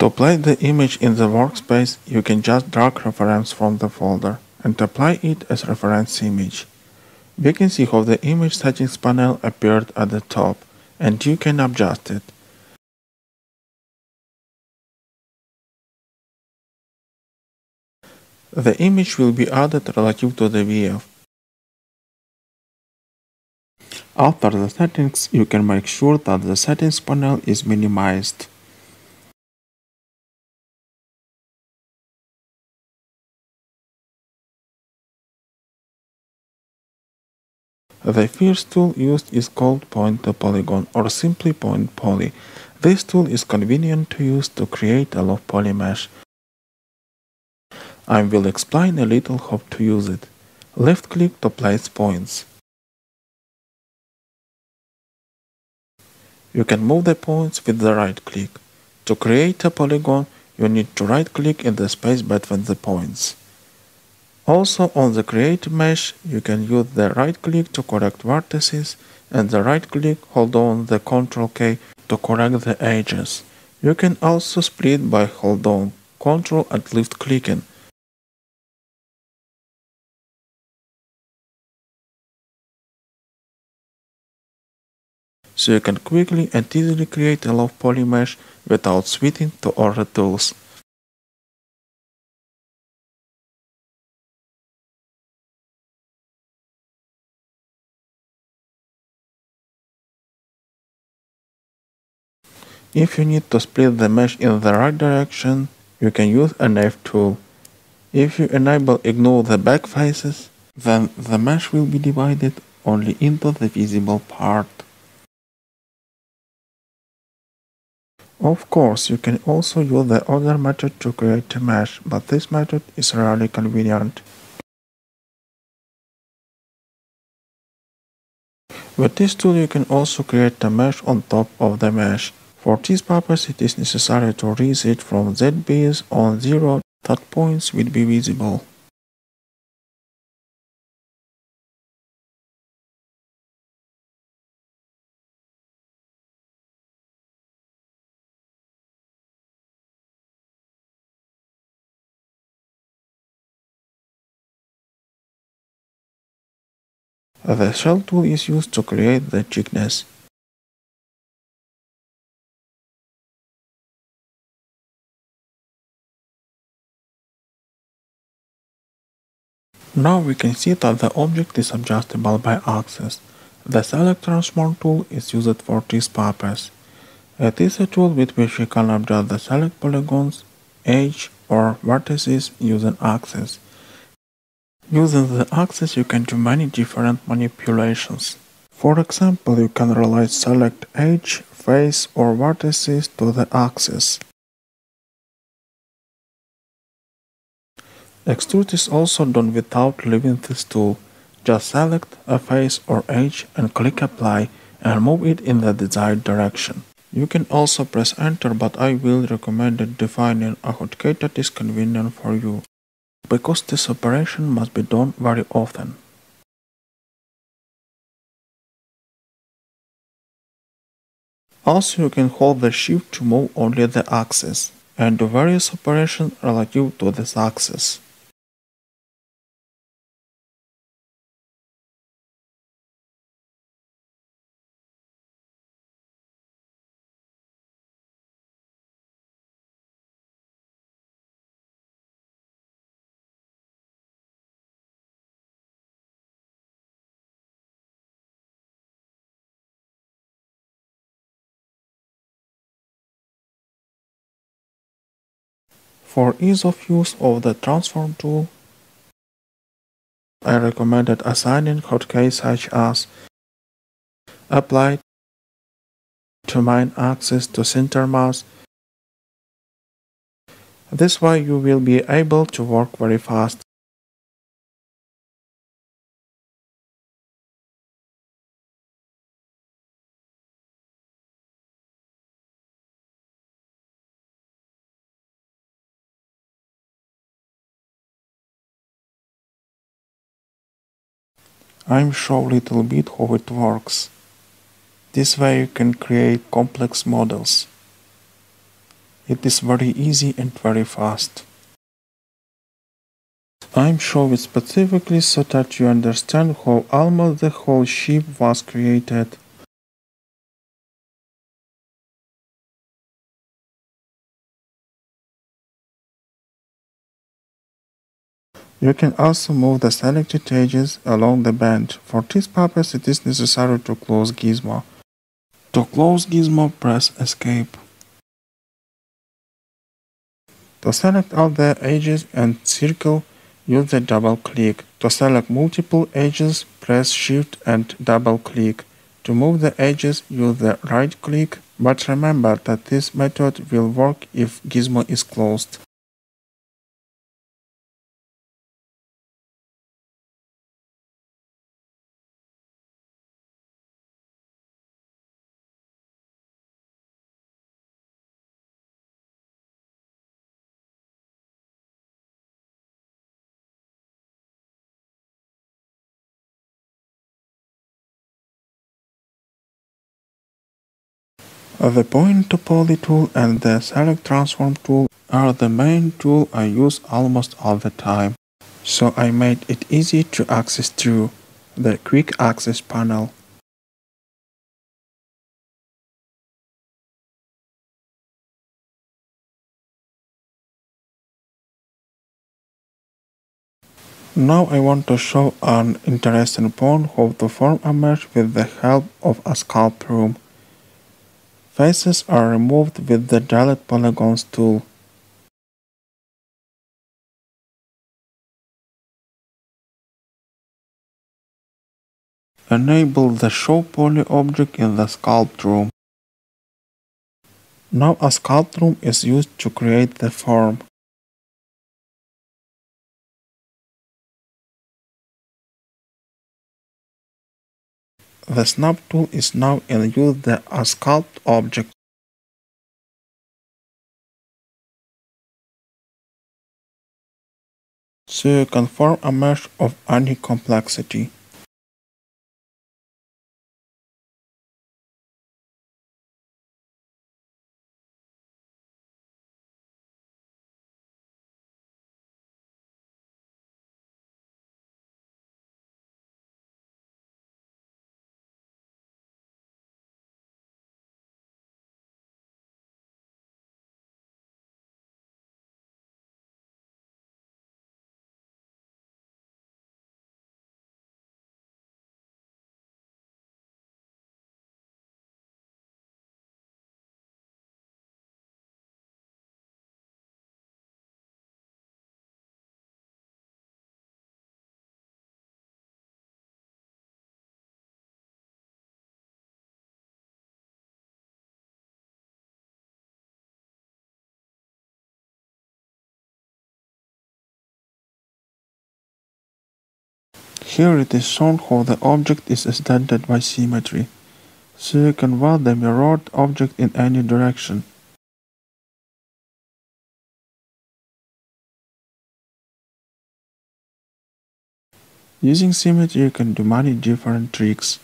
To place the image in the workspace, you can just drag reference from the folder and apply it as reference image. We can see how the image settings panel appeared at the top and you can adjust it. The image will be added relative to the VF. After the settings, you can make sure that the settings panel is minimized. The first tool used is called Point to Polygon or simply Point Poly. This tool is convenient to use to create a low poly mesh. I will explain a little how to use it. Left click to place points. You can move the points with the right click. To create a polygon, you need to right click in the space between the points. Also on the create mesh, you can use the right click to correct vertices and the right click hold on the Ctrl K to correct the edges. You can also split by hold on Ctrl and left clicking. so you can quickly and easily create a low poly mesh without switching to other tools. If you need to split the mesh in the right direction, you can use a knife tool. If you enable ignore the back faces, then the mesh will be divided only into the visible part. Of course, you can also use the other method to create a mesh, but this method is rarely convenient. With this tool you can also create a mesh on top of the mesh. For this purpose it is necessary to reset from Z-base on 0 that points will be visible. The shell tool is used to create the thickness. Now we can see that the object is adjustable by axis. The Select Transform tool is used for this purpose. It is a tool with which we can adjust the select polygons, edge, or vertices using axis. Using the axis you can do many different manipulations. For example, you can relate select edge, face or vertices to the axis. Extrude is also done without leaving this tool. Just select a face or edge and click apply and move it in the desired direction. You can also press enter but I will recommend defining a hotkey that is convenient for you because this operation must be done very often. Also you can hold the shift to move only the axis and do various operations relative to this axis. For ease of use of the transform tool, I recommended assigning hotkeys such as apply to main axis to center mass. This way you will be able to work very fast. I'm show little bit how it works. This way you can create complex models. It is very easy and very fast. I'm showing it specifically so that you understand how almost the whole ship was created. You can also move the selected edges along the band. For this purpose it is necessary to close Gizmo. To close Gizmo, press Escape. To select all the edges and circle, use the double click. To select multiple edges, press Shift and double click. To move the edges, use the right click, but remember that this method will work if Gizmo is closed. The Point to Poly tool and the Select Transform tool are the main tool I use almost all the time, so I made it easy to access through the Quick Access panel. Now I want to show an interesting point how to form a mesh with the help of a sculpt room. Faces are removed with the Delete Polygons tool. Enable the Show Poly object in the Sculpt room. Now a Sculpt room is used to create the form. The snap tool is now in use the sculpt object. So you can form a mesh of any complexity. Here it is shown how the object is extended by symmetry, so you can weld the mirrored object in any direction. Using symmetry you can do many different tricks.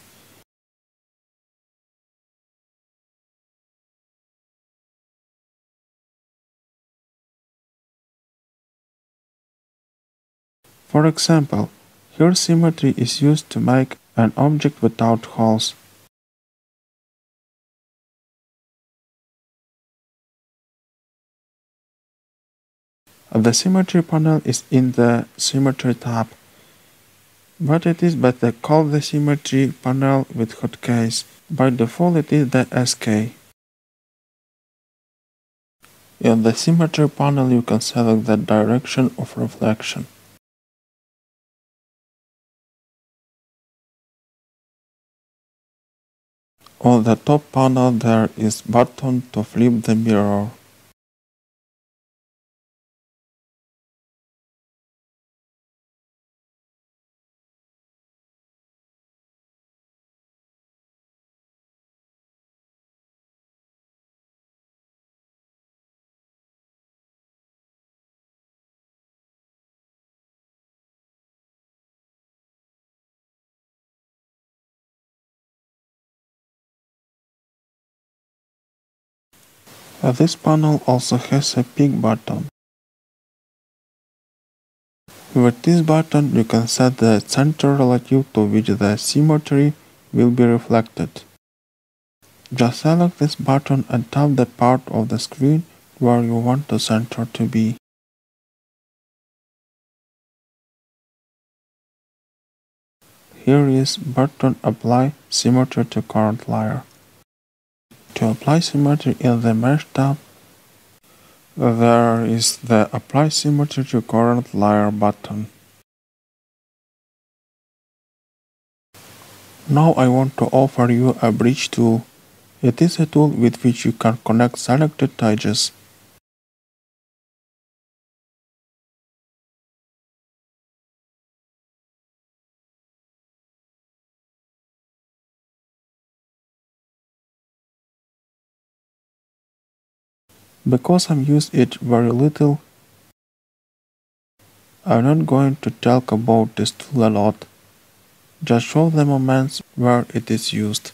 For example, here symmetry is used to make an object without holes. The symmetry panel is in the symmetry tab, but it is better call the symmetry panel with hotkeys. By default it is the SK. In the symmetry panel you can select the direction of reflection. On the top panel there is button to flip the mirror. Uh, this panel also has a peak button. With this button you can set the center relative to which the symmetry will be reflected. Just select this button and tap the part of the screen where you want the center to be. Here is button Apply Symmetry to Current Layer. To apply symmetry in the Mesh tab, there is the Apply Symmetry to Current Layer button. Now I want to offer you a bridge tool. It is a tool with which you can connect selected edges. Because I've used it very little, I'm not going to talk about this tool a lot, just show the moments where it is used.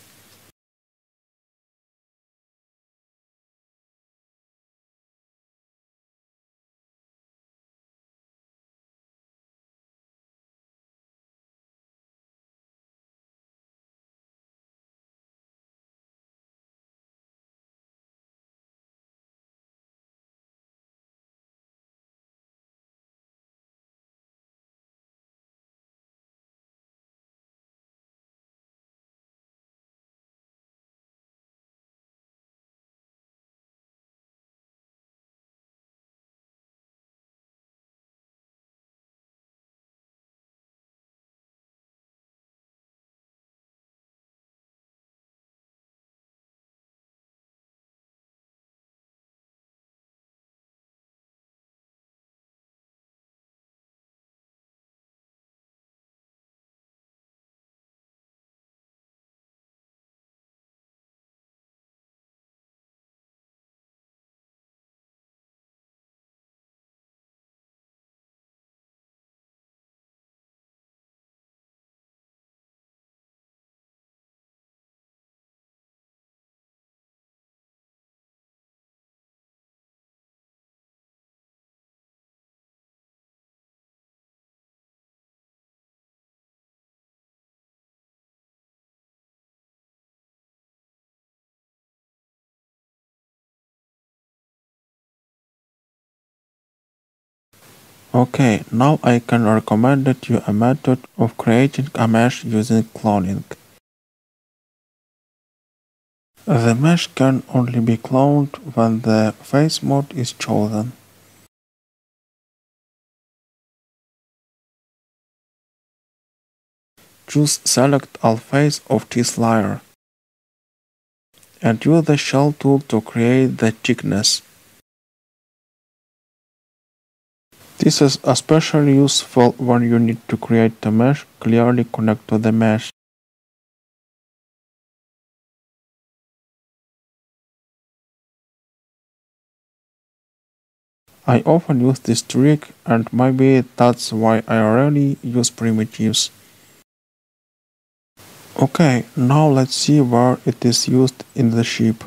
Okay, now I can recommend you a method of creating a mesh using cloning. The mesh can only be cloned when the face mode is chosen. Choose Select all face of this layer and use the shell tool to create the thickness. This is especially useful when you need to create a mesh clearly connect to the mesh. I often use this trick and maybe that's why I rarely use primitives. Okay, now let's see where it is used in the ship.